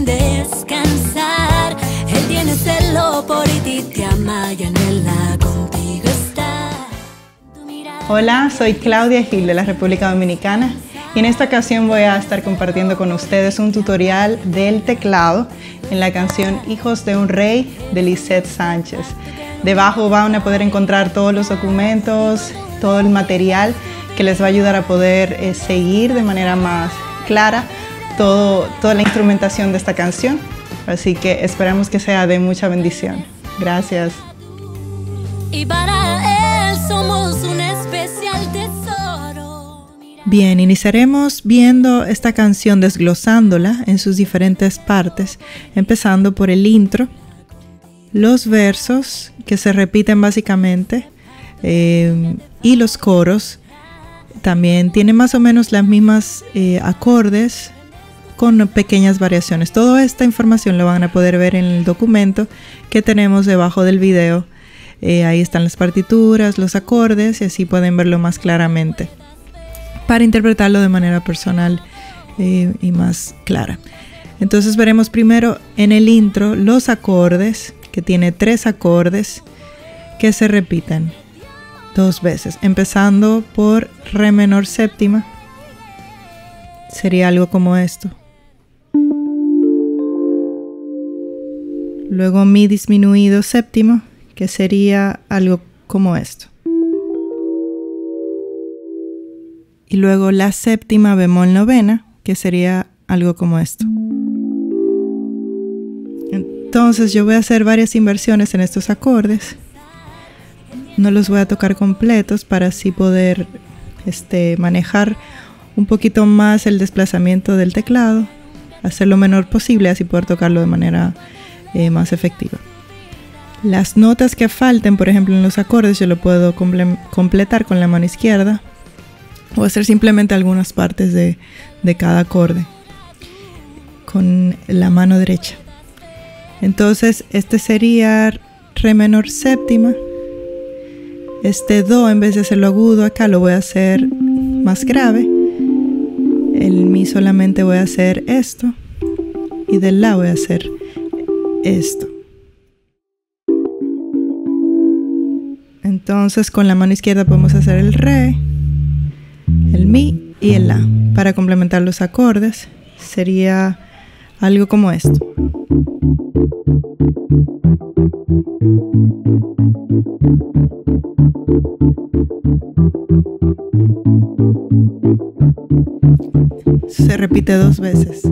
descansar. Él tiene celo por ti, te ama y anhela contigo estar. Hola, soy Claudia Gil de la República Dominicana y en esta ocasión voy a estar compartiendo con ustedes un tutorial del teclado en la canción Hijos de un Rey de Lisette Sánchez. Debajo van a poder encontrar todos los documentos, todo el material que les va a ayudar a poder eh, seguir de manera más clara todo, toda la instrumentación de esta canción. Así que esperamos que sea de mucha bendición. Gracias. Y para él somos un especial tesoro. Bien, iniciaremos viendo esta canción desglosándola en sus diferentes partes, empezando por el intro, los versos que se repiten básicamente eh, y los coros también tienen más o menos las mismas eh, acordes con pequeñas variaciones. Toda esta información lo van a poder ver en el documento que tenemos debajo del video. Eh, ahí están las partituras, los acordes y así pueden verlo más claramente para interpretarlo de manera personal y más clara. Entonces veremos primero en el intro los acordes, que tiene tres acordes que se repiten dos veces, empezando por re menor séptima. Sería algo como esto. Luego mi disminuido séptimo, que sería algo como esto. Y luego la séptima bemol novena, que sería algo como esto. Entonces yo voy a hacer varias inversiones en estos acordes. No los voy a tocar completos para así poder este, manejar un poquito más el desplazamiento del teclado, hacer lo menor posible, así poder tocarlo de manera eh, más efectiva. Las notas que falten, por ejemplo, en los acordes, yo lo puedo completar con la mano izquierda o hacer simplemente algunas partes de cada acorde con la mano derecha. Entonces, este sería re menor séptima. Este do, en vez de hacerlo agudo acá, lo voy a hacer más grave. El mi solamente voy a hacer esto. Y del la voy a hacer esto. Entonces, con la mano izquierda podemos hacer el re, el mi y el la. Para complementar los acordes, sería algo como esto. Se repite dos veces.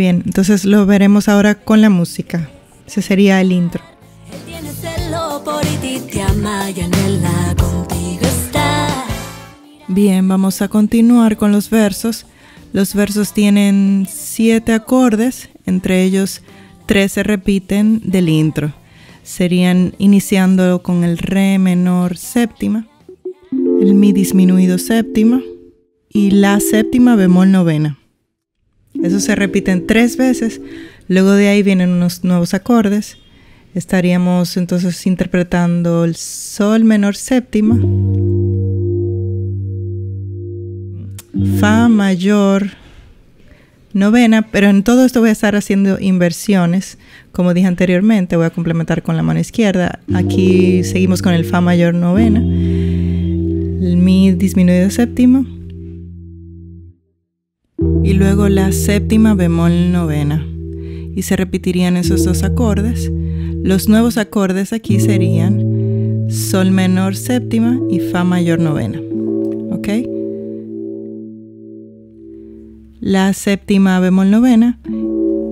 Bien, entonces lo veremos ahora con la música. Ese sería el intro. Bien, vamos a continuar con los versos. Los versos tienen siete acordes, entre ellos tres se repiten del intro. Serían iniciando con el re menor séptima, el mi disminuido séptima y la séptima bemol novena. Eso se repiten tres veces. Luego de ahí vienen unos nuevos acordes. Estaríamos entonces interpretando el sol menor séptima, Fa mayor novena, pero en todo esto voy a estar haciendo inversiones. Como dije anteriormente, voy a complementar con la mano izquierda. Aquí seguimos con el Fa mayor novena, el Mi disminuido séptimo y luego la séptima bemol novena. Y se repetirían esos dos acordes. Los nuevos acordes aquí serían Sol menor séptima y Fa mayor novena. ¿Ok? la séptima bemol novena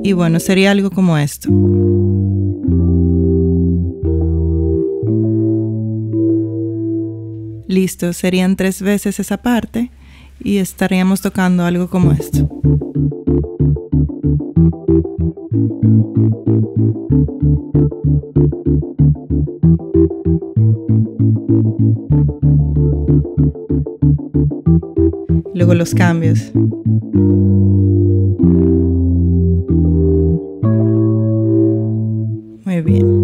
y bueno, sería algo como esto. Listo, serían tres veces esa parte y estaríamos tocando algo como esto. Luego los cambios. Muy bien.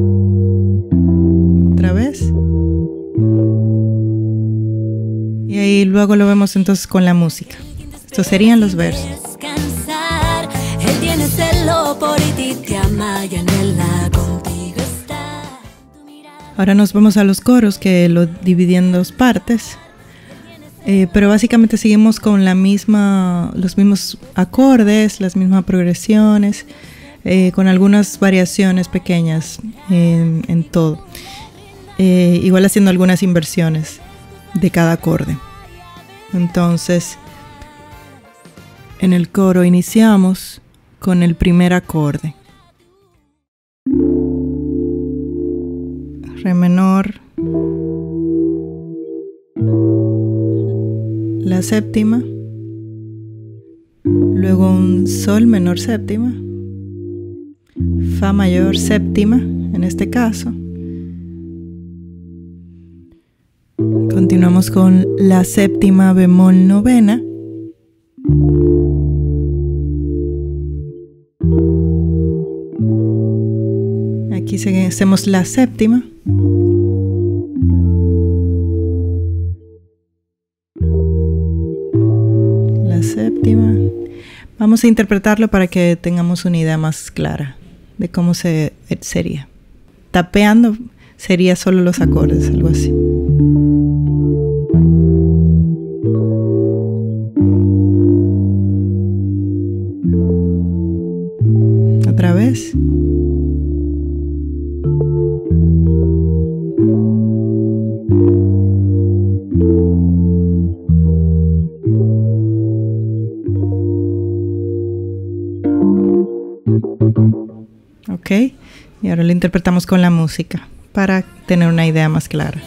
Y luego lo vemos entonces con la música. Estos serían los versos. Descansar, él tiene celo por ti, te ama y anhela contigo estar. Tu mirada Ahora nos vamos a los coros que lo dividí en dos partes. Eh, pero básicamente seguimos con la misma, los mismos acordes, las mismas progresiones, eh, con algunas variaciones pequeñas en, en todo. Eh, igual haciendo algunas inversiones de cada acorde. Entonces, en el coro iniciamos con el primer acorde. Re menor. La séptima. Luego un sol menor séptima. Fa mayor séptima, en este caso. Continuamos con la séptima bemol novena. Aquí hacemos la séptima. La séptima. Vamos a interpretarlo para que tengamos una idea más clara de cómo se sería. Tapeando sería solo los acordes, algo así. Y ahora lo interpretamos con la música para tener una idea más clara.